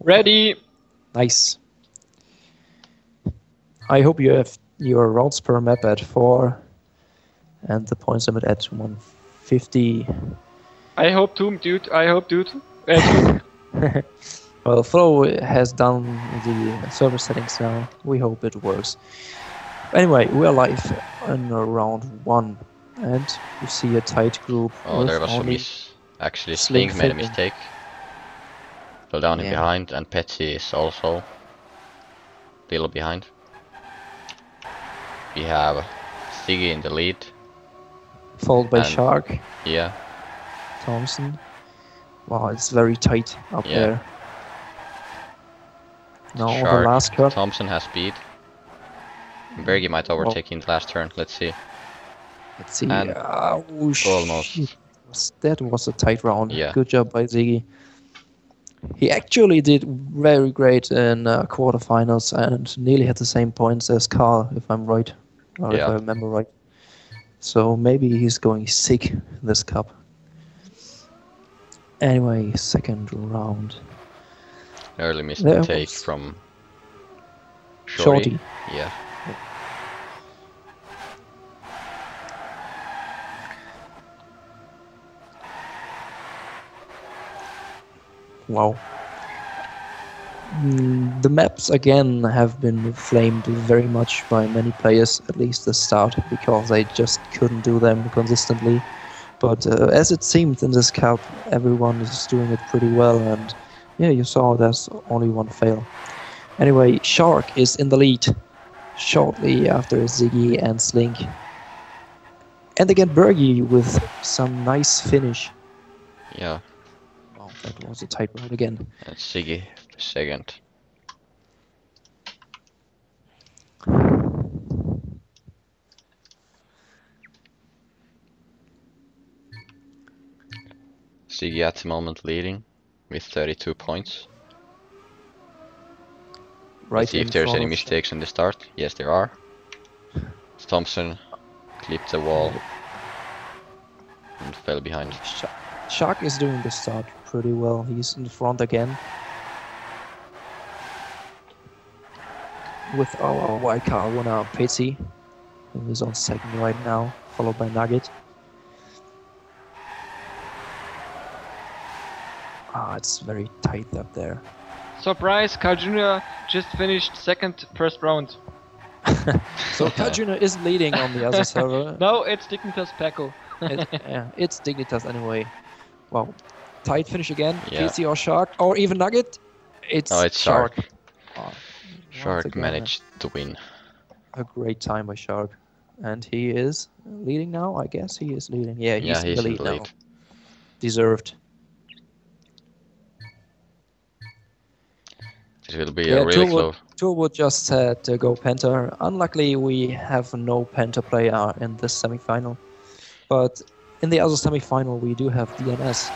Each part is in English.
Ready. Nice. I hope you have your rounds per map at 4 and the points limit at 150. I hope too, dude. I hope, dude. Uh, well, Flo has done the server settings now. We hope it works. Anyway, we are live in round 1 and you see a tight group. Oh, there was a only- miss. Actually, Slink Slink made a Fiddler. mistake. Fell down Yeah. behind, and Petsy is also a little behind. We have Siggy in the lead. Followed by and- Shark, Yeah, Thompson. Wow, it's very tight up Yeah. there. Now Shark, the last curve. Thompson has speed. Bergie might overtake in the last turn. Let's see. Let's see. and oh, almost. shit. That was a tight round. Yeah. Good job by Ziggy. He actually did very great in uh, quarterfinals and nearly had the same points as Carl, if I'm right, or if I remember right. So maybe he's going sick in this cup. Anyway, second round. Early mistake from Shorty. Shorty. Yeah, Wow. Mm, The maps again have been flamed very much by many players, at least the start, because they just couldn't do them consistently. But uh, as it seemed in this cup, everyone is doing it pretty well, and yeah, you saw there's only one fail. Anyway, Shark is in the lead shortly after Ziggy and Slink. And again, Bergie with some nice finish. yeah. That was a tight round again. And Siggy second. Siggy at the moment leading with 32 points. Right Let's see if there's any mistakes in the start. Yes, there are. Thompson clipped the wall and fell behind. Shark is doing the start pretty well. He's in the front again. With our white card winner Pitsy, who is on second right now, followed by Nugget. Ah, it's very tight up there. surprise, Carl Jr. just finished second first round. So Kajuna is leading on the other server. No, it's Dignitas Paco. It- yeah, it's Dignitas anyway. Wow. Tight finish again. Yeah. Pitsy or Shark, or even Nugget. It's, Oh, it's Shark. Ah, once Shark again, managed to win. a great time by Shark. And he is leading now, I guess he is leading. Yeah, he's, Yeah, he's the in lead now. Deserved. This will be Yeah, a really Turwood, close. Turwood just said uh, go Panther. Unluckily, we have no Panther player in this semifinal. But in the other semi-final, we do have DNS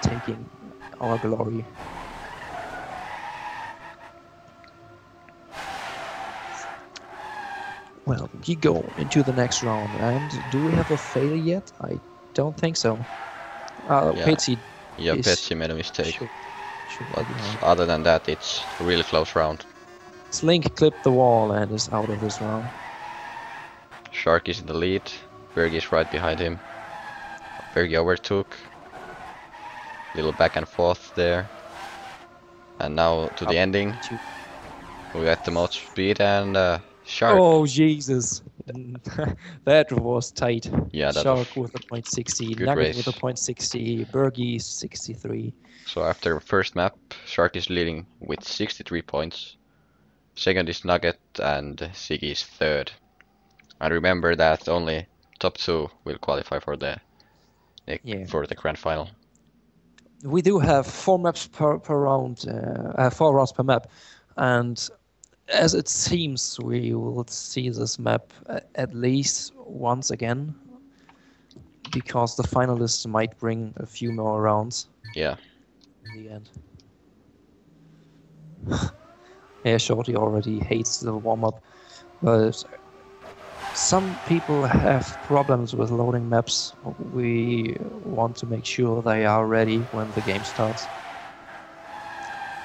taking our glory. Well, we go into the next round, and do we have a fail yet? I don't think so. Uh, Yeah. Pitsy Yeah, is- made a mistake. should, should But other than that, it's a really close round. Slink clipped the wall and is out of this round. Shark is in the lead. Berg is right behind him. Bergie overtook. Little back and forth there. And now to the ending. We got the most speed and uh, Shark. Oh Jesus, that was tight. Yeah, that Shark was with a point sixty, Nugget with a sixty, Bergie sixty three. So after first map, Shark is leading with 63 points. Second is Nugget and Siggy is third. And remember that only top two will qualify for the- Yeah. for the grand final. We do have four maps per, per round, uh, uh, four rounds per map, and as it seems, we will see this map at least once again, because the finalists might bring a few more rounds. Yeah. in the end. yeah, Shorty already hates the warm up, but some people have problems with loading maps. We want to make sure they are ready when the game starts.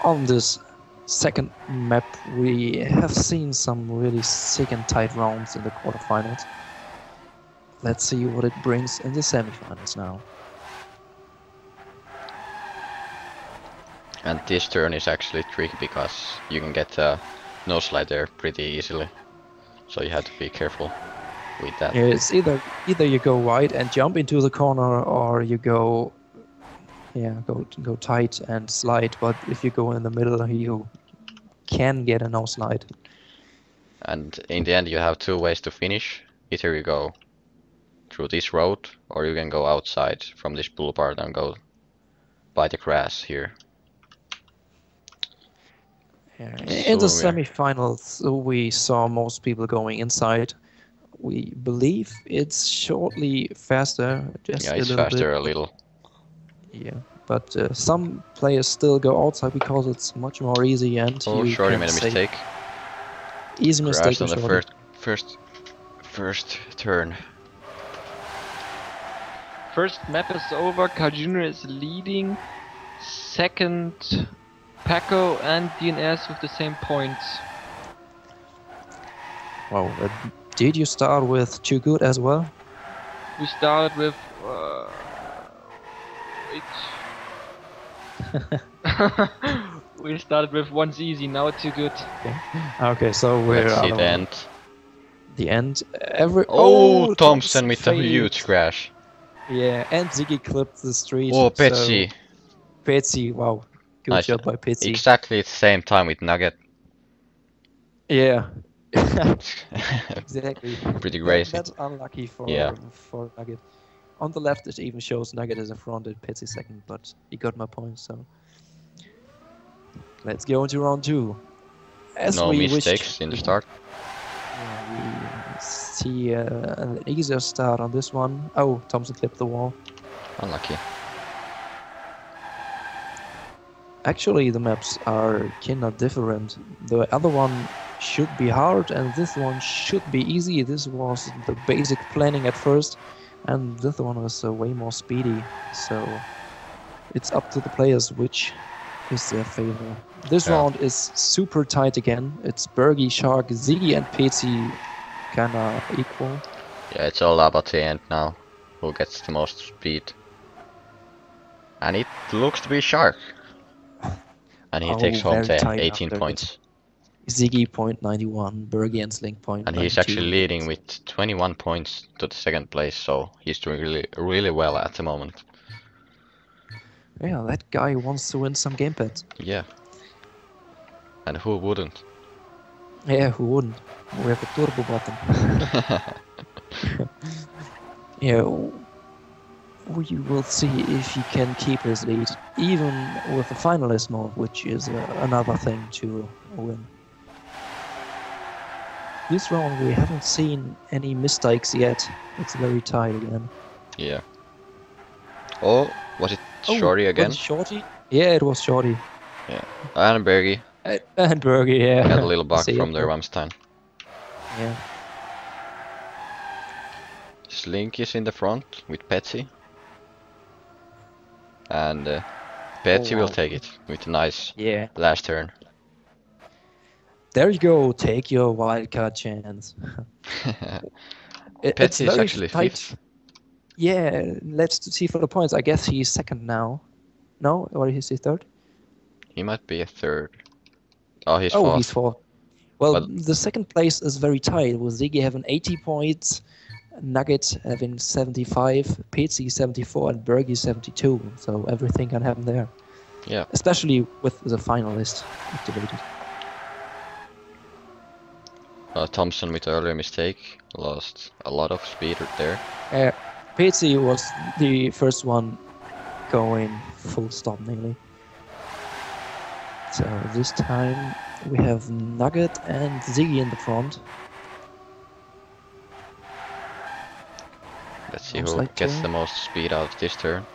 on this second map, we have seen some really sick and tight rounds in the quarterfinals. Let's see what it brings in the semifinals now. And this turn is actually tricky because you can get a no slide there pretty easily. So you have to be careful with that. Yeah, It's either either you go wide and jump into the corner, or you go, yeah, go go tight and slide. But if you go in the middle, you can get a no slide. And in the end you have two ways to finish. Either you go through this road or you can go outside from this boulevard and go by the grass here. Yeah, In the So, yeah. semifinals, we saw most people going inside. We believe it's shortly faster, just yeah, a it's little faster bit. a little. Yeah, but uh, some players still go outside because it's much more easy and Oh, you Shorty made a mistake. Easy mistake Crashed on the first, first, first turn. First map is over. Carl Jr. is leading. Second, Paco and DNS with the same points. Wow, uh, did you start with too good as well? We started with. Uh, wait. we started with one's easy, now too good. Okay, so we're Let's see the end. the end. Every Oh, Thompson with a failed. huge crash. Yeah, and Ziggy clipped the street. Oh, so- Betsy. Petsy, wow, good Nice. job by. Exactly the same time with Nugget. Yeah, exactly. Pretty crazy. that's unlucky for Yeah. for Nugget. On the left, it even shows Nugget is in front and Petsy second, but he got my point. So let's go into round two. As No we wished- in the start. Yeah, we see uh, an easier start on this one. Oh, Thompson clipped the wall. Unlucky. Actually, the maps are kinda different. The other one should be hard, and this one should be easy. This was the basic planning at first, and this one was uh, way more speedy. So it's up to the players which is their favor. This Yeah. round is super tight again. It's Bergie, Shark, Ziggy, and Petsy kinda equal. Yeah, it's all about the end now. Who gets the most speed? And it looks to be Shark. And he Oh, takes home very the tight 18 after points. Ziggy point 91, Bergian's link point And he's actually leading with 21 points to the second place, so he's doing really, really well at the moment. Yeah, that guy wants to win some gamepads. Yeah. And who wouldn't? Yeah, who wouldn't? We have a turbo button. yeah, we will see if he can keep his lead, even with the finalist mode, which is uh, another thing to win. This round we haven't seen any mistakes yet. It's very tight again. yeah. Oh, was it Oh, Shorty was again? it Shorty? Yeah, it was Shorty. And Bergie And Bergie, yeah. got a little bug See from it. the Ramstein. Yeah. Slink is in the front with Petsy. And uh, Oh, will wow. take it with a nice Yeah. last turn. There you go. Take your wildcard chance. It- it's is actually tight. fifth. Yeah, let's see for the points. I guess he's second now. No, or is he third? He might be a third. Oh, he's oh, fourth. he's fourth. Well, But- the second place is very tight with Ziggy having 80 points, Nugget having 75, Petsy 74, and Bergie 72. So everything can happen there. Yeah. Especially with the finalist activated. Uh, Thompson with earlier mistake lost a lot of speed there. Uh, Petsy was the first one going full stop nearly. So this time we have Nugget and Ziggy in the front. Let's see who like gets the most speed out of this turn.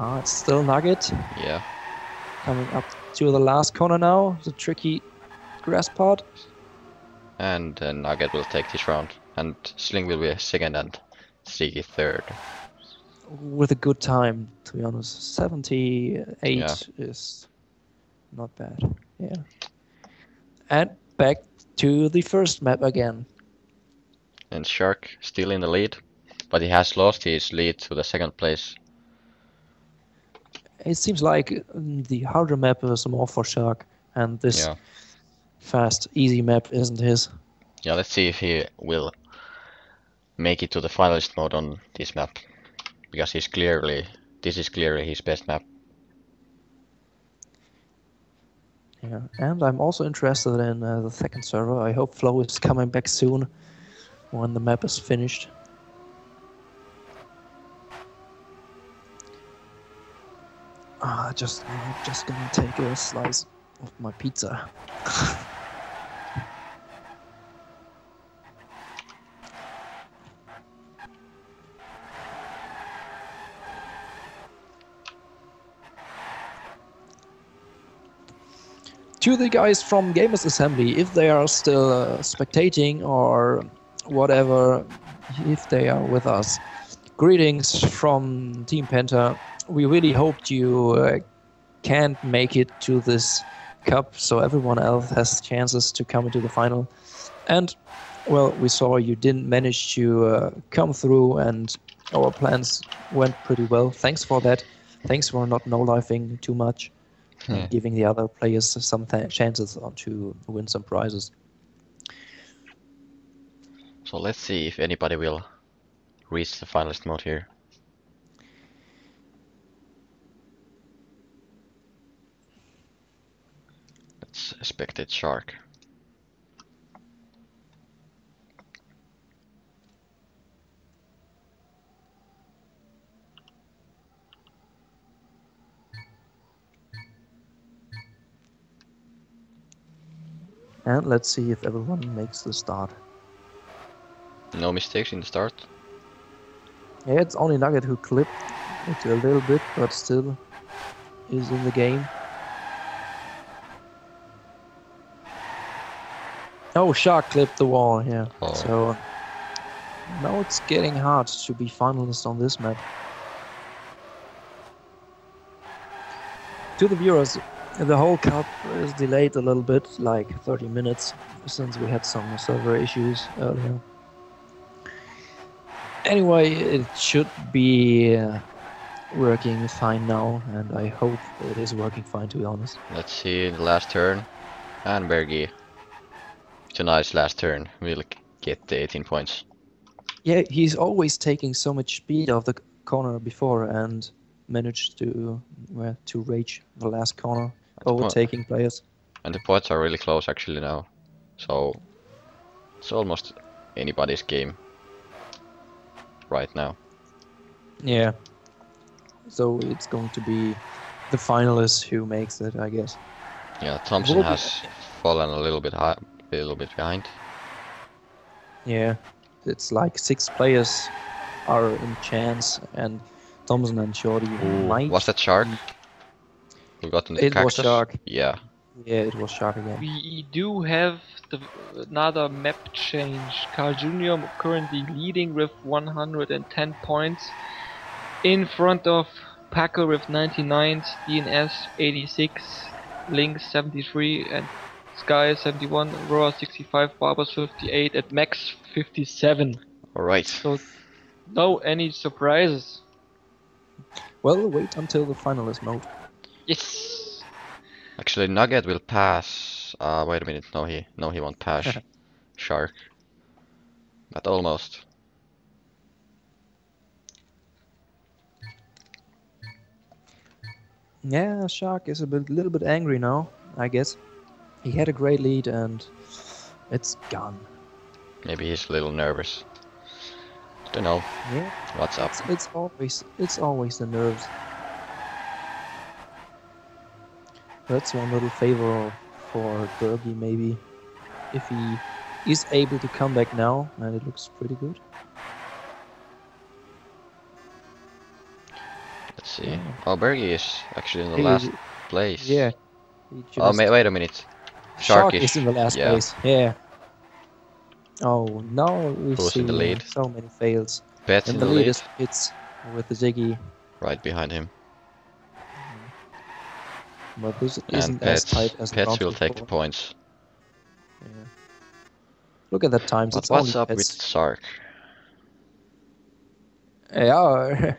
Ah, it's still Nugget Yeah. coming up to the last corner now. The tricky grass part. And uh, Nugget will take this round. And Slink will be second and Ziggy third. with a good time. to be honest. 78 Yeah. is not bad. Yeah. And back to the first map again. And Shark still in the lead, but he has lost his lead to the second place. It seems like mm, the harder map is more for Shark, and this Yeah. fast, easy map isn't his. Yeah, let's see if he will make it to the finalist mode on this map. Because he's clearly, this is clearly his best map. Yeah, and I'm also interested in uh, the second server. I hope Flo is coming back soon when the map is finished. Ah, just I'm just gonna take a slice of my pizza. to the guys from Gamers Assembly, if they are still uh, spectating or whatever, if they are with us. Greetings from Team Penta. We really hoped you uh, can't make it to this cup, so everyone else has chances to come into the final. And well, we saw you didn't manage to uh, come through, and our plans went pretty well. Thanks for that. Thanks for not no-lifing too much and giving the other players some th- chances on to win some prizes. So let's see if anybody will reach the finalist mode here. Let's spectate Shark. And let's see if everyone makes the start. No mistakes in the start. Yeah, it's only Nugget who clipped it a little bit, but still is in the game. Oh, Shark clipped the wall, yeah. Oh. So now it's getting hard to be finalist on this map. To the viewers, the whole cup is delayed a little bit, like 30 minutes, since we had some server issues earlier. Anyway, it should be uh, working fine now, and I hope it is working fine, to be honest. Let's see the last turn. And Bergie, tonight's last turn, we'll get the 18 points. Yeah, he's always taking so much speed off the corner before and managed to well, to reach the last corner, overtaking players. And the points are really close actually now. So it's almost anybody's game right now. Yeah. So it's going to be the finalist who makes it, I guess. Yeah, Thompson Will be- has fallen a little bit high, a little bit behind. Yeah, it's like six players are in chance, and Thompson and Shorty might. Was that Shark? We got in the It was? Shark. Yeah. Yeah, it was Shark again. We do have the, another map change. Carl Jr. currently leading with 110 points. In front of Paco with 99, DNS 86, Link 73, and Sky 71, Aurora 65, Barbers 58, and Max 57. Alright. So, no any surprises. Well, wait until the finalist mode. Yes! Actually Nugget will pass uh wait a minute, no he no he won't pass Shark. But almost. Yeah, Shark is a bit, little bit angry now, I guess. He had a great lead and it's gone. Maybe he's a little nervous. Don't know Yeah, what's up. it's, it's always it's always the nerves. That's one little favor for Bergie, maybe, if he is able to come back now, and it looks pretty good. Let's see. Yeah. Oh Bergie is actually in the He- last place. Yeah. Oh wait a minute. Shark, Shark is, is- in the last yeah. place. Yeah. Oh, now we Who's see in the lead? so many fails. Bet's In in the the lead lead. is it's with the Ziggy. Right behind him. But this And isn't as Pets, tight as Pets will take the points. Yeah. Look at that times. But it's what's only up with Pets. Sark? Yeah,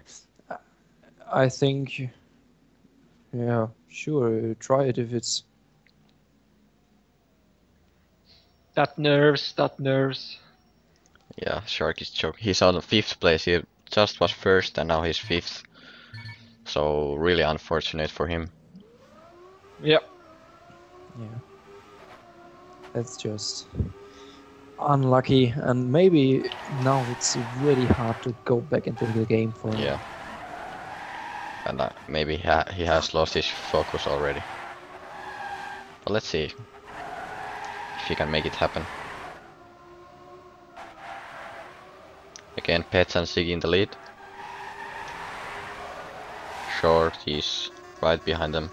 I think. Yeah, sure. Try it if it's. That nerves, that nerves. Yeah, Shark is choking. He's on fifth place. He just was first and now he's fifth. So really unfortunate for him. Yep. Yeah. That's just unlucky, and maybe now it's really hard to go back into the game for him. Yeah. And uh, maybe he, ha he has lost his focus already. But let's see if he can make it happen. Again, Pets and Siggy in the lead. Short is right behind them.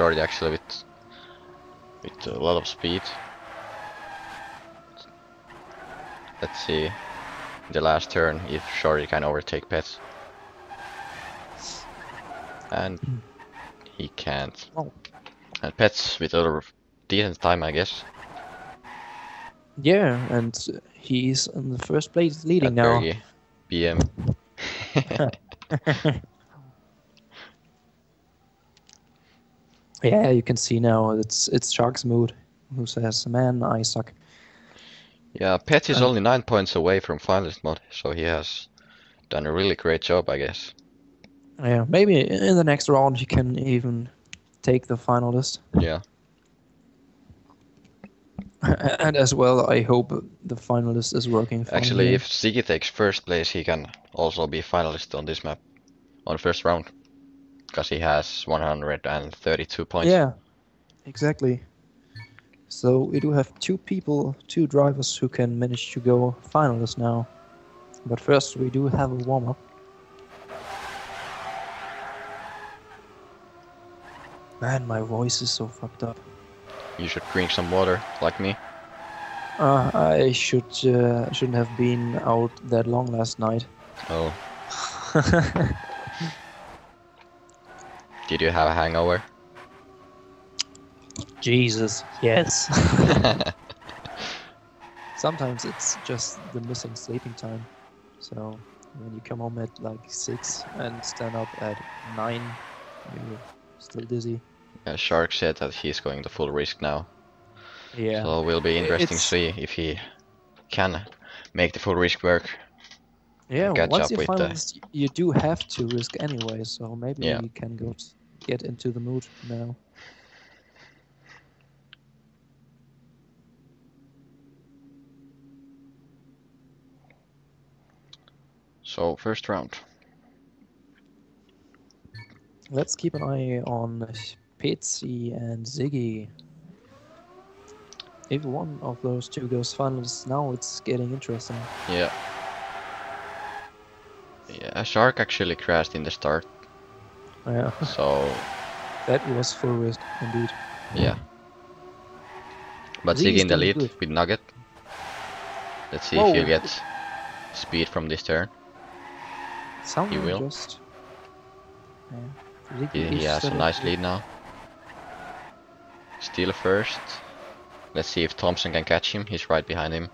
Short actually with with a lot of speed. Let's see the last turn if Shorty can overtake Pets. And he can't. Oh. And Pets with a decent time, I guess. Yeah, and he's in the first place leading At now. BM. Yeah, you can see now it's it's Shark's mood, who says, "Man, I suck." yeah, Pets is Uh, only 9 points away from finalist mode, so he has done a really great job, I guess. Yeah, maybe in the next round he can even take the finalist. Yeah, and as well, I hope the finalist is working. for actually, if Siggy takes first place, he can also be finalist on this map on first round. Because he has 132 points. Yeah, exactly. So we do have two people, two drivers who can manage to go finalists now. But first, we do have a warm up. Man, my voice is so fucked up. You should drink some water, like me. Uh, I should uh, shouldn't have been out that long last night. Oh, did you have a hangover? Jesus, yes. Sometimes it's just the missing sleeping time. So when you come home at like six and stand up at nine, you're still dizzy. Uh, Shark said that he's going the full risk now. Yeah. So it will be interesting to see if he can make the full risk work. yeah. Once you with the- you do have to risk anyway. So maybe Yeah. you can go get into the mood now. So first round. Let's keep an eye on Petsy and Ziggy. If one of those two goes finals, now, it's getting interesting. Yeah. Yeah, a Shark actually crashed in the start, Yeah, so that was full risk indeed. yeah. But Ziggy in the lead good. with Nugget. Let's see if oh, he gets speed from this turn. Someone will. just. Yeah. He, he has a nice lead now. Still first. Let's see if Thompson can catch him. He's right behind him.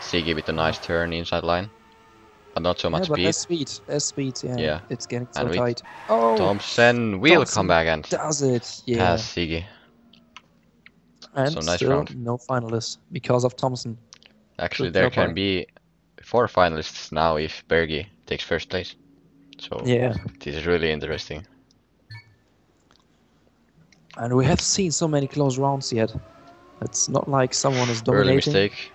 Siggy with a nice turn inside line. But not so Yeah, much but speed. speed, speed. Yeah, Yeah. it's getting so And we- tight. Oh, Thompson will Thompson come back and does it? Yeah, pass Siggy. and so nice still round. no finalists because of Thompson. Actually, Good there can Mark. be four finalists now if Bergie takes first place. So Yeah, this is really interesting. and we have seen so many close rounds yet. It's not like someone is dominating. Early mistake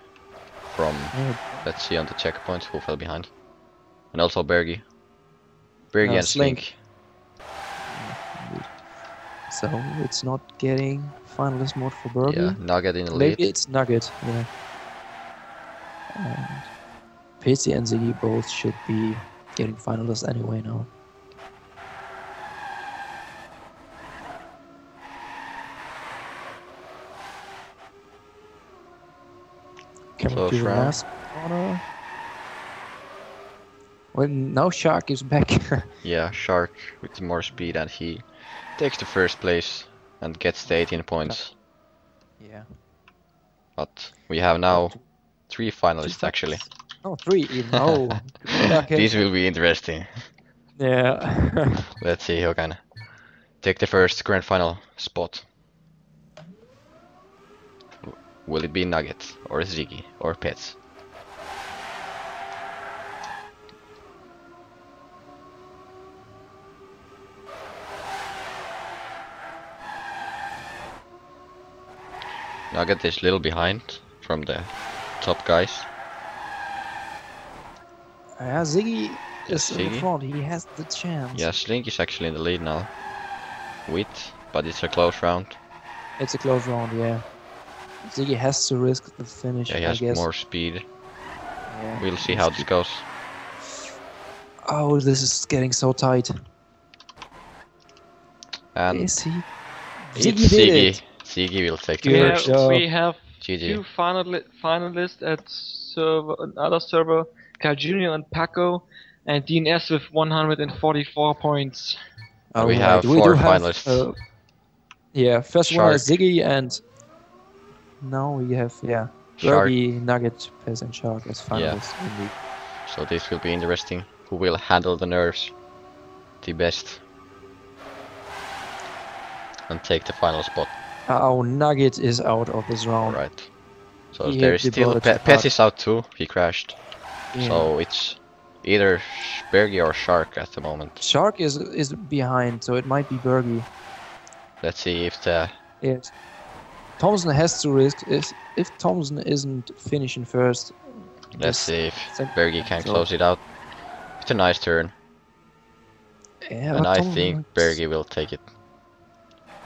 from Yeah, let's see on the checkpoint who fell behind. And also. Bergie Uh, and Slink. Slink. So it's not getting finalist mode for Burger. Yeah, Nugget in the lead. Maybe it's Nugget, yeah. And Petsy and Ziggy both should be getting finalists anyway now. Coming Close to the last corner. Well, now Shark is back. Yeah, Shark with more speed and he takes the first place and gets the 18 points. yeah. But we have now three finalists actually. Oh, three even. Oh, okay. These will be interesting. yeah. Let's see who can take the first grand final spot. Will it be Nuggets or Ziggy or Pets? Nugget this little behind from the top guys. yeah, Ziggy is in the front. He has the chance. Yeah, Slink is actually in the lead now. With, but it's a close round. It's a close round. Yeah. Ziggy has to risk the finish. Yeah, he I has guess. more speed. Yeah. We'll see how this goes. Oh, this is getting so tight. And is he? Ziggy did Ziggy. it. Ziggy will take the We have, first. job. we have GG. two finali- finalists at server, another server, Carl Jr. and Paco, and DNS with 144 points. We Alright, have do four have, finalists. uh, yeah, first one is Ziggy, and now we have yeah, Shark. Nugget, Pez, and Shark as finalists. Indeed. So this will be interesting. Who will handle the nerves the best and take the final spot? Oh, Nugget is out of this round. Right. So He there is the still bullet Pe- is out too. He crashed. Yeah. So it's either Bergie or Shark at the moment. Shark is is behind, so it might be Bergie. Let's see if the Yes. Thompson has to risk. If if Thompson isn't finishing first, let's see if Bergie can so- close it out. It's a nice turn, Yeah, and I Thompson- think Bergie will take it.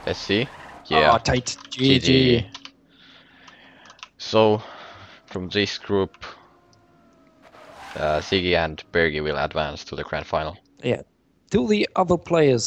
Let's see. Oh, Yeah. tight. GG. GG. So, from this group, uh, Ziggy and Bergie will advance to the grand final. Yeah. To the other players.